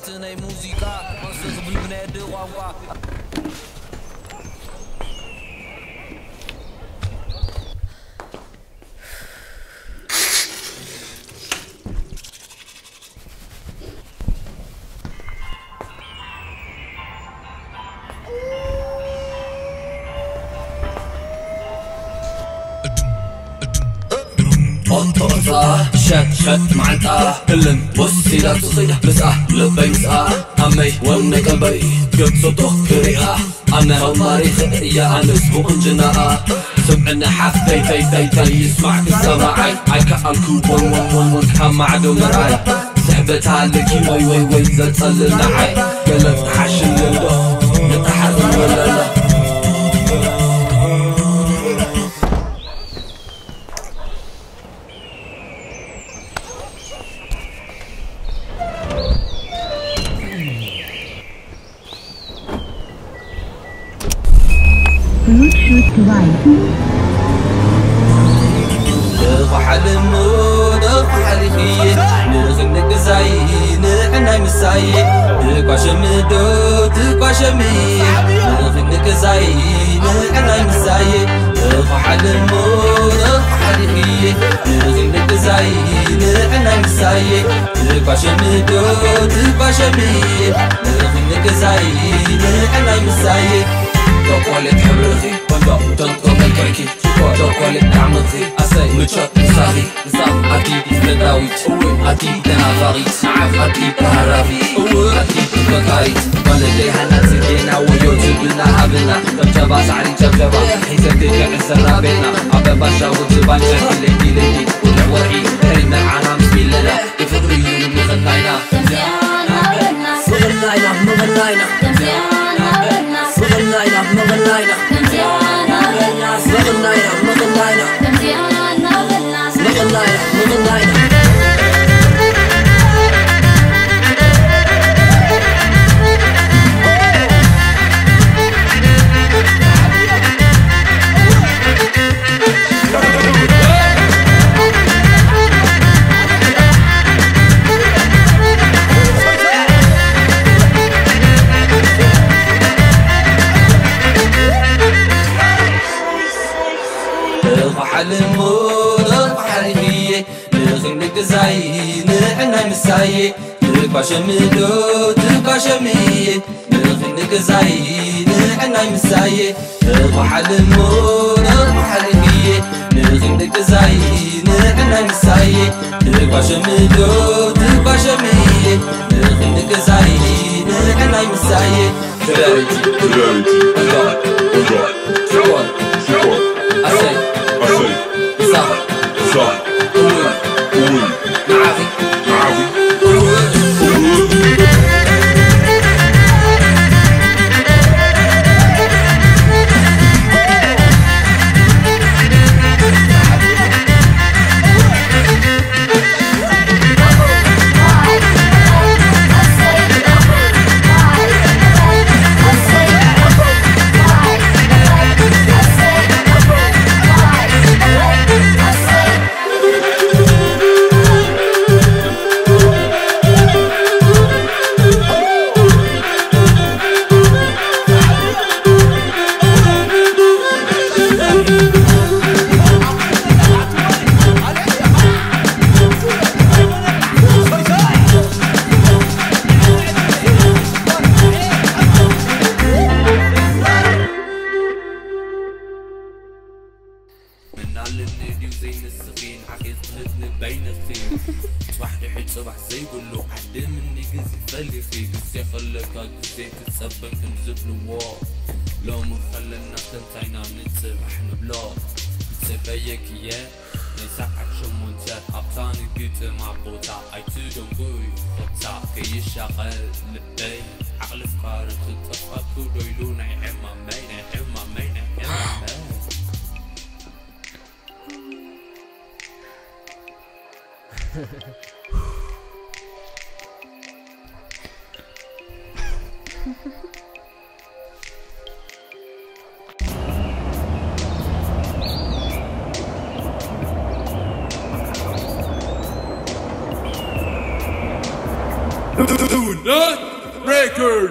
Alternate muzika Monsters vliegen naar de wawa طرفة شكشت معنتها كلم وسيلة تصيح بسعة لبي مسعة آه، همي ومن قلبي. قد صدق كريهة. أنا هماري خئية أنا اسمه أنجناء. سمعنا حفي في في في يسمع السماعي. عيكا أنكو ون ون ون ون حمع دو مرعي سحبتها لكي وي وي وي زلزل نعي قلب حشل لله ንቑሓል እሞ ንቑሓል ይኽየ ንኽንቅሳይ ንዕናይ ምሳይ ትጓሸምዶ ትጓሸሚ ንኽንቅሳይ ንዕናይ ምሳይ ንቑሓል እሞ ንቑሓል ይኽየ ንኽንቅሳይ ንዕናይ ምሳይ ትጓሸምዶ ትጓሸሚ ንኽንቅሳይ ንዕናይ ምሳይ ተቆለት ሕብርኺ نداويت أكيد تنافغيت أكيد تهرافي أكيد بكاريت ولدي هنا زكينا ويوتيوب لنا هابنا جبجبا سعري جبجبا حيزتي كعسر بينا أبابا شاوت زبان شكي ليكي ليكي ونعوري هرينا عنا مسبيلنا يفضري مغناينا مغناينا مغناينا مغناينا مغناينا مغناينا مغناينا مغناينا علمود حريفية نخلق زي نحنا مساية. نقباش مدو تقباش مية. لك زين نحنا مساية. وحلمود حريفية نخلق زي نحنا مساية. نقباش مدو تقباش مية. نخلق زي نحنا مساية. Clarity, clarity, clarity, clarity, clarity. علمني دي وزين السفين. حكيت غلطني بين الخير واحد حيت صبح زي كله حد مني جزء فلي فيك إزاي هاد هكزي تتسبب كنزف لواء لو ما خلى الناس تنتعينا نتسبح نبلاك تسبيك اياه نسحك شمونتات أبطاني قيت بوتا. أي تو دون بوي خطا كي يشغل لبي عقل فقار تتفقد كله يلون عما مين عما مين عما مين Do not record.